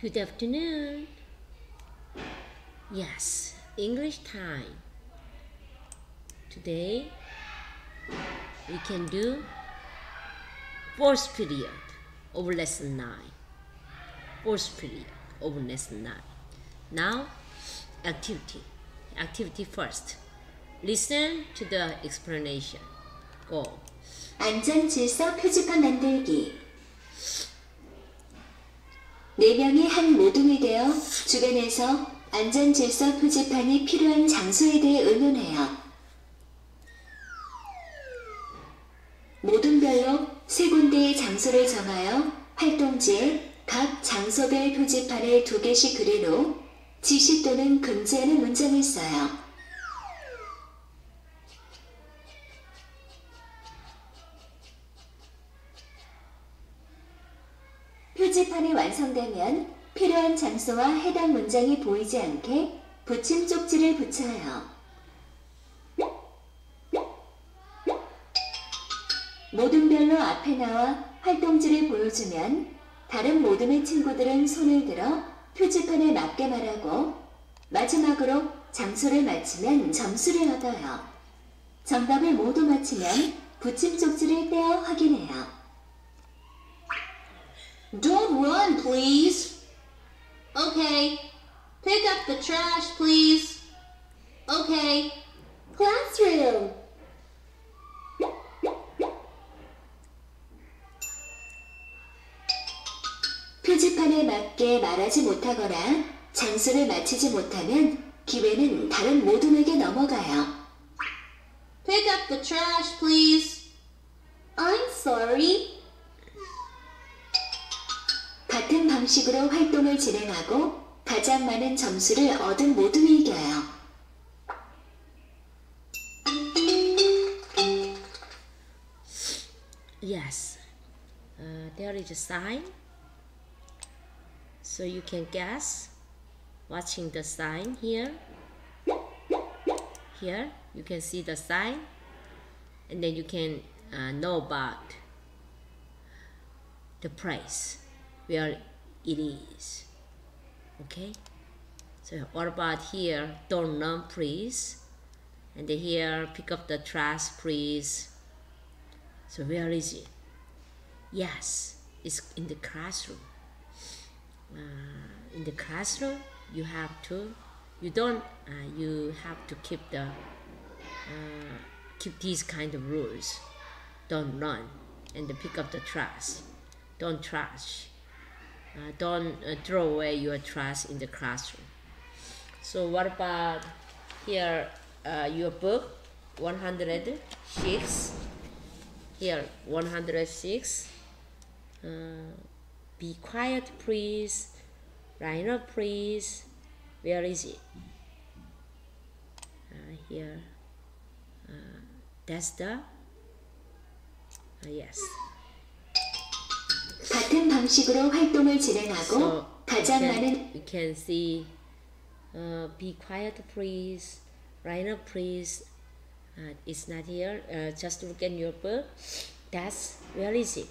Good afternoon. Yes, English time. Today we can do fourth period of lesson 9. Fourth period of lesson 9. Now, activity. Activity first. Listen to the explanation. Go. 안전질서 표지판 만들기 4명이 한 모둠이 되어 주변에서 안전질서 표지판이 필요한 장소에 대해 의논해요. 모둠별로 세 군데의 장소를 정하여 활동지에 각 장소별 표지판을 두 개씩 그린 후 지시 또는 금지하는 문장을 써요. 표지판이 완성되면 필요한 장소와 해당 문장이 보이지 않게 붙임 쪽지를 붙여요. 모둠별로 앞에 나와 활동지를 보여주면 다른 모둠의 친구들은 손을 들어 표지판에 맞게 말하고 마지막으로 장소를 맞히면 점수를 얻어요. 정답을 모두 맞히면 붙임 쪽지를 떼어 확인해요. Don't run, please. Okay. Pick up the trash, please. Okay. Classroom. 표지판에 맞게 말하지 못하거나 장소를 맞히지 못하면 기회는 다른 모둠에게 넘어가요. Pick up the trash, please. I'm sorry. 방식으로 활동을 진행하고 가장 많은 점수를 얻은 모둠이 이겨요. Yes, uh, there is a sign. So you can guess watching the sign here. Here you can see the sign, and then you can uh, know about the price where it is. Okay. So what about here? Don't run, please. And here, pick up the trash, please. So where is it? Yes, it's in the classroom. Uh, in the classroom, you have to, you don't, uh, you have to keep the, uh, keep these kind of rules. Don't run, and pick up the trash. Don't trash. Uh, don't uh, throw away your trash in the classroom. So what about here? Uh, your book, 106 here 106 uh, be quiet please. Rhino please. Where is it? Uh, here. Uh, that's the yes 같은 방식으로 활동을 진행하고 so 가장 you can, 많은 you can see uh, be quiet please Rhino please uh, it's not here uh, just look at your book that's where is it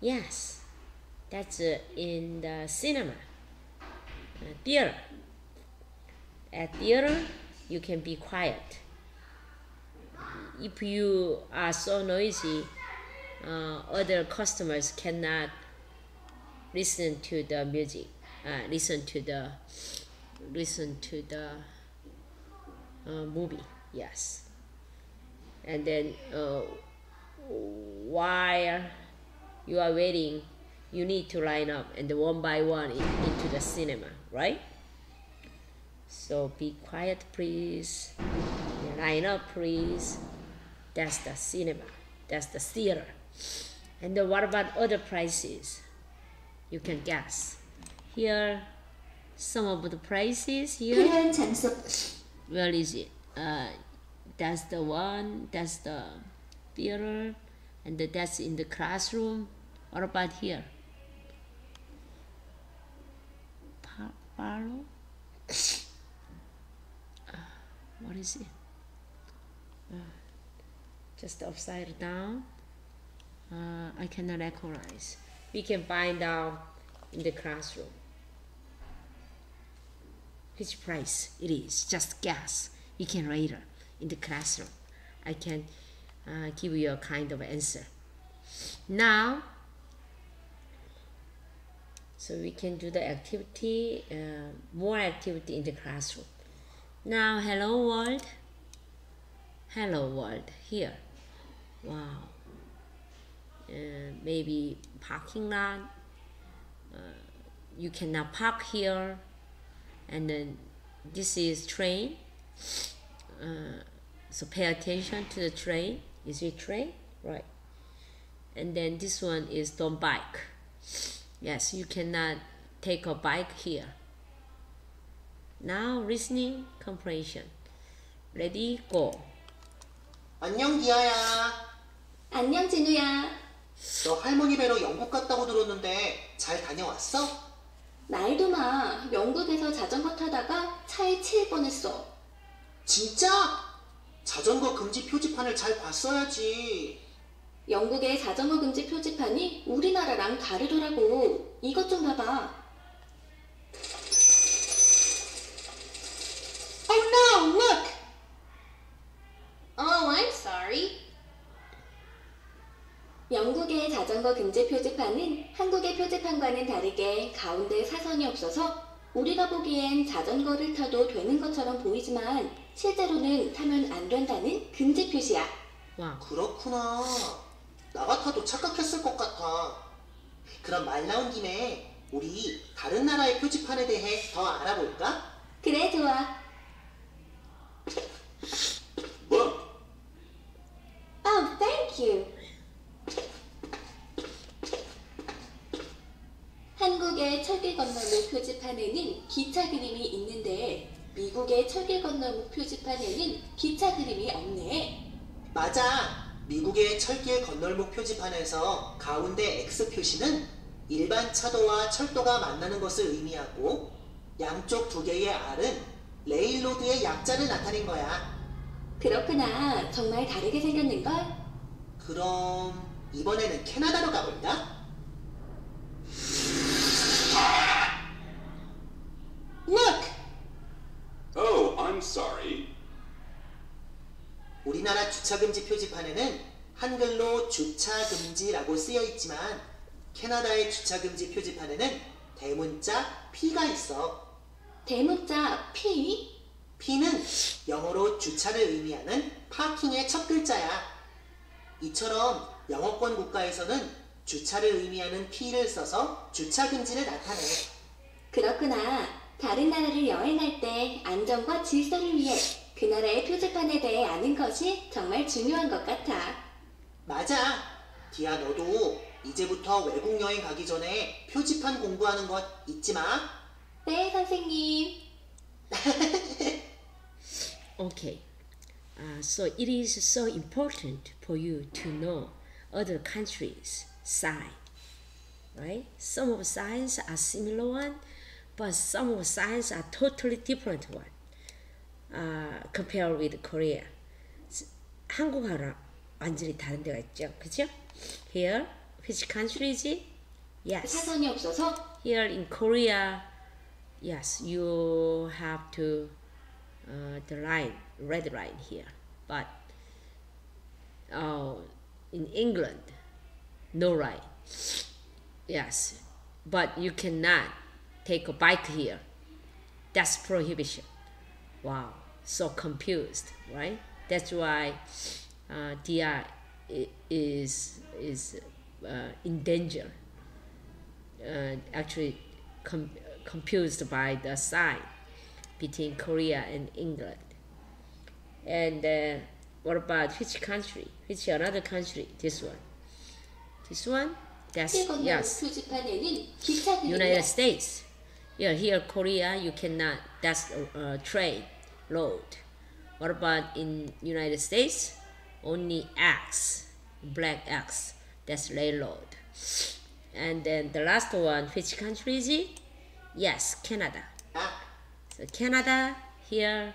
yes that's uh, in the cinema uh, theater at theater you can be quiet if you are so noisy uh, other customers cannot listen to the music uh, listen to the listen to the uh, movie yes. And then uh, while you are waiting you need to line up and the one by one in, into the cinema right? So be quiet please. Line up please. That's the cinema. That's the theater. And then what about other prices you can guess. Here, some of the places here. Where is it? Uh, that's the one, that's the theater, and that's in the classroom. What about here? Paro? Uh, what is it? Uh, just upside down. Uh, I cannot recognize. We can find out in the classroom. which price it is. Just guess. You can later in the classroom. I can uh, give you a kind of answer. Now, so we can do the activity, uh, more activity in the classroom. Now, hello world. Hello world here. Wow Uh, maybe parking lot. Uh, you cannot park here. And then this is train. Uh, so pay attention to the train. Is it train? Right. And then this one is don't bike. Yes, you cannot take a bike here. Now listening comprehension. Ready, go. 안녕 디아야. 안녕, 진우야. 너 할머니 뵈러 영국 갔다고 들었는데 잘 다녀왔어? 말도 마. 영국에서 자전거 타다가 차에 치일 뻔했어. 진짜? 자전거 금지 표지판을 잘 봤어야지. 영국의 자전거 금지 표지판이 우리나라랑 다르더라고. 이것 좀 봐봐. 영국의 자전거 금지 표지판은 한국의 표지판과는 다르게 가운데 사선이 없어서 우리가 보기엔 자전거를 타도 되는 것처럼 보이지만 실제로는 타면 안 된다는 금지 표시야. Wow. 그렇구나. 나 같아도 착각했을 것 같아. 그럼 말 나온 김에 우리 다른 나라의 표지판에 대해 더 알아볼까? 그래, 좋아. 뭐? Oh, thank you. 한국의 철길 건널목 표지판에는 기차 그림이 있는데 미국의 철길 건널목 표지판에는 기차 그림이 없네. 맞아. 미국의 철길 건널목 표지판에서 가운데 X 표시는 일반 차도와 철도가 만나는 것을 의미하고 양쪽 두 개의 R은 레일로드의 약자를 나타낸 거야. 그렇구나. 정말 다르게 생겼는걸? 그럼 이번에는 캐나다로 가볼까? Look! Oh, I'm sorry. 우리나라 주차금지 표지판에는 한글로 주차금지라고 쓰여 있지만 캐나다의 주차금지 표지판에는 대문자 P가 있어. 대문자 P? P는 영어로 주차를 의미하는 파킹의 첫 글자야. 이처럼 영어권 국가에서는 주차를 의미하는 P를 써서 주차 금지를 나타내. 그렇구나. 다른 나라를 여행할 때 안전과 질서를 위해 그 나라의 표지판에 대해 아는 것이 정말 중요한 것 같아. 맞아. 디아 너도 이제부터 외국 여행 가기 전에 표지판 공부하는 것 잊지 마. 네, 선생님. Okay. Uh, so it is so important for you to know other countries' sign, right? Some of signs are similar one, but some of signs are totally different one. Uh, compared with Korea. s- 한국하고 완전히 다른 데가 있죠, 그죠? Here, which country is it? Yes. 사선이 없어서 Here in Korea, yes, you have to uh, the line, red line here. But uh, in England, no line. Yes, but you cannot take a bike here. That's prohibition. Wow, so confused, right? That's why uh, DI is is uh, in danger. Uh, actually, com confused by the sign between Korea and England. And uh, what about which country? Which another country? This one. This one? That's yes. United States. Yeah, here Korea you cannot. That's uh, trade road. What about in United States? Only X, black X. That's railroad. And then the last one, which country is it? Yes, Canada. 아, So Canada here,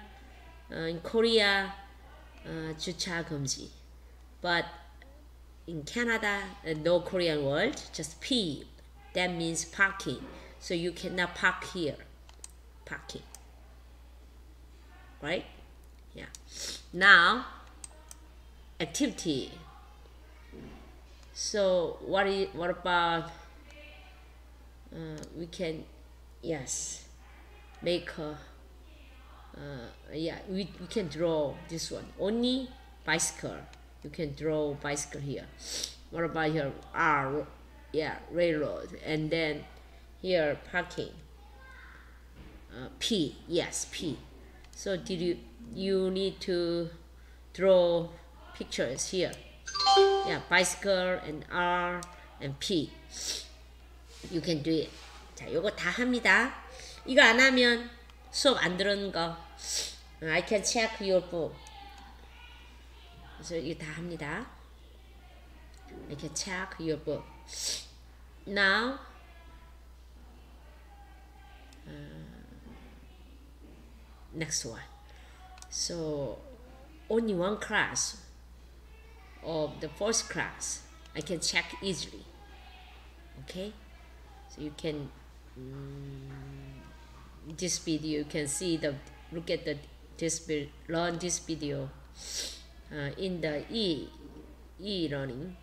uh, in Korea, uh, 주차 금지. But in Canada, uh, no Korean word, just P. That means parking. So you cannot park here. Parking. right? Yeah. Now, activity. So what is what about? Uh, we can, yes, make a. Uh, yeah, we, we can draw this one only bicycle. You can draw bicycle here. What about here? R, yeah, railroad, and then here parking. Uh, P, yes, P. So did you you need to draw pictures here? Yeah, bicycle and R and P. You can do it. 자, 요거 다 합니다. 이거 안 하면 수업 안 들은 거. I can check your book. 그래서 이거 다 합니다. I can check your book. Now, next one. So only one class of the first class I can check easily. Okay, so you can mm, this video you can see the look at the this learn this video uh, in the e e learning,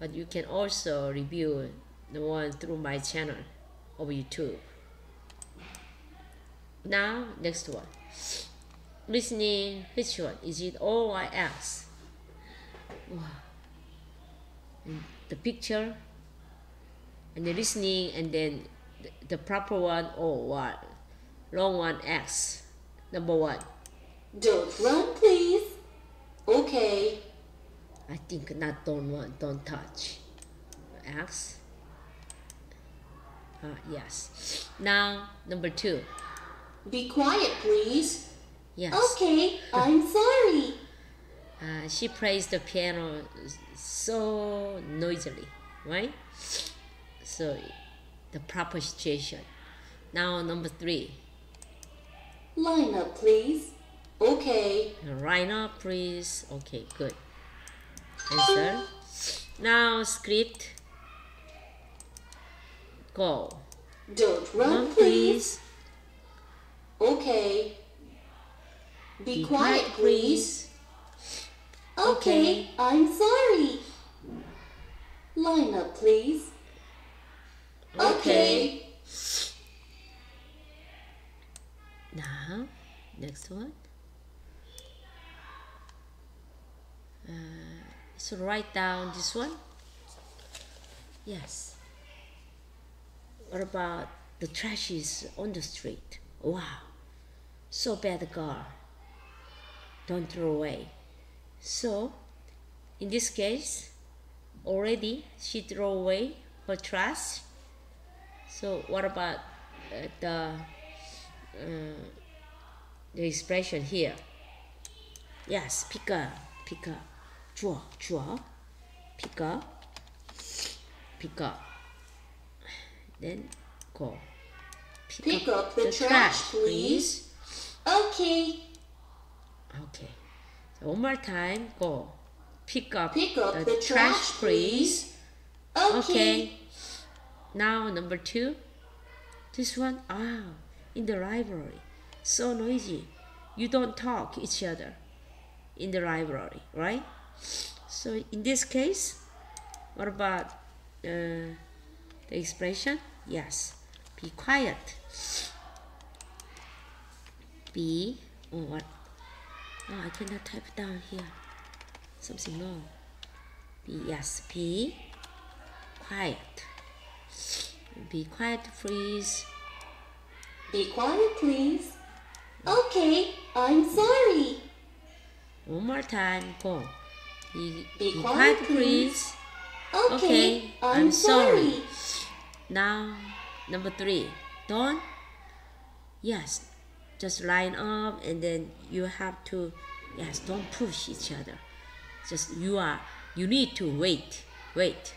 but you can also review the one through my channel of YouTube. Now, next one. Listening, which one? Is it O or X? Wow. And the picture, and the listening, and then the, the proper one O, what? Long one X. Number one. Don't run, please. Okay. I think not don't want, don't touch. X. Ah, yes. Now, number two. Be quiet, please. Yes. Okay, I'm sorry. Uh, she plays the piano so noisily, right? So, the proper situation. Now, number three. Line up, please. Okay. Right now, please. Okay, good. Answer. Now, script. Go. Don't run, Run, please. Okay. Be, Be quiet, quiet, please. Okay, Okay. I'm sorry. Line up, please. Okay. Now, next one. Uh, so write down this one. Yes. What about the trash is on the street? Wow, so bad girl. Don't throw away. So, in this case, already she throw away her trash. So what about uh, the uh, the expression here. Yes, pick up, pick up, draw, draw, pick up, pick up. Then go. Pick up the trash, please. Okay. Okay. So one more time. Go. Pick up, Pick up the trash, please. Okay. Okay. Now number two. This one, ah, in the library. So noisy. You don't talk each other in the library, right? So in this case, what about uh, the expression? Yes. Be quiet. Be oh what? Oh, I cannot type down here. Something wrong. Be yes. Be quiet. Be quiet, please. Be quiet, please. Okay, I'm sorry. One more time. Go. Be, Be be quiet, quiet, please. Okay, Okay, I'm, I'm sorry. sorry. Now, number three. Don't. Yes, just line up, and then you have to. Yes, don't push each other. Just you are. You need to wait. Wait.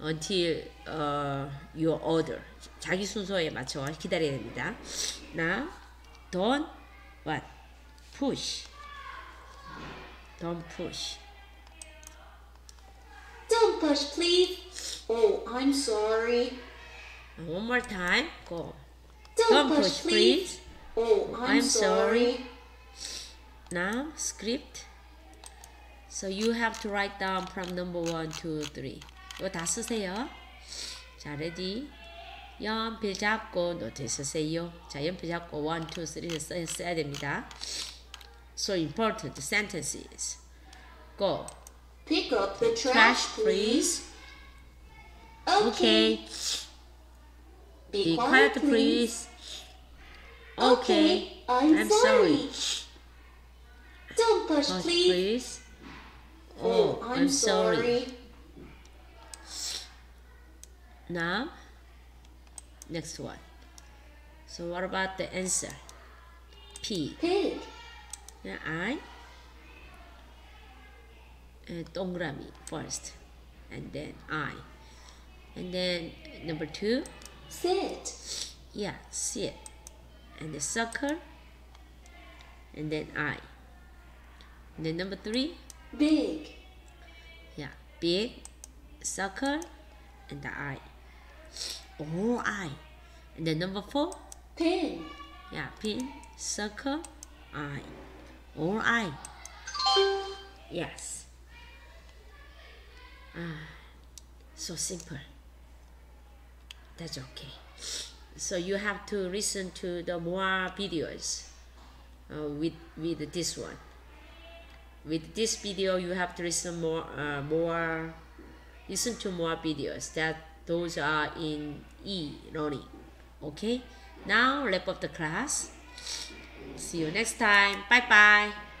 until uh, your order. 자기 순서에 맞춰 기다려야 됩니다. Now, don't what? Push. Don't push. Don't push, please. Oh, I'm sorry. One more time. Go. Don't, Don't push, push, please. please. Oh, I'm, I'm sorry. sorry. Now script. So you have to write down from number one, two, three. 이거 다 쓰세요. 자, ready. 연필 잡고 노트 쓰세요. 자, 연필 잡고 one, two, three를 써, 써야 됩니다. So important sentences. Go. Pick up the trash, Trash, please. please. Okay. Okay. Be, Be quiet, quiet, please. please. Okay. I'm, I'm sorry. sorry. Don't push, Hush, please. please. Oh, I'm, sorry. Now, next one. So what about the answer? P. Pig. Yeah, I. And 동그라미 first, and then I. And then number two, Sit. yeah, sit. And the circle, and then I. And then number three, Big. yeah, big, circle, and the I. All I. And then number four, Pin. Yeah, pin, circle, I. Or I. Yes. Ah, so simple. That's okay. So you have to listen to the more videos uh, with with this one. With this video, you have to listen more, uh, more, listen to more videos. That those are in e learning. Okay. Now wrap up the class. See you next time. Bye bye.